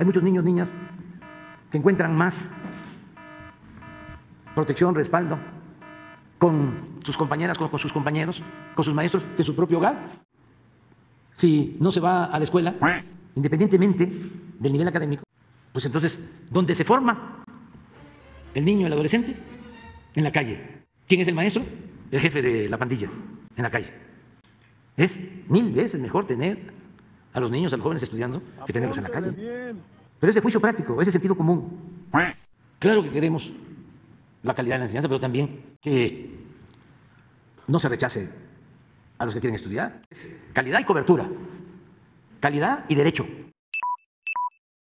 Hay muchos niños, niñas que encuentran más protección, respaldo con sus compañeras, con, sus compañeros, con sus maestros, que su propio hogar. Si no se va a la escuela, independientemente del nivel académico, pues entonces, ¿dónde se forma el niño, el adolescente? En la calle. ¿Quién es el maestro? El jefe de la pandilla, en la calle. Es mil veces mejor tener a los niños, a los jóvenes estudiando, que tenerlos en la calle. Pero es de juicio práctico, es de sentido común. Claro que queremos la calidad de la enseñanza, pero también que no se rechace a los que quieren estudiar. Es calidad y cobertura, calidad y derecho.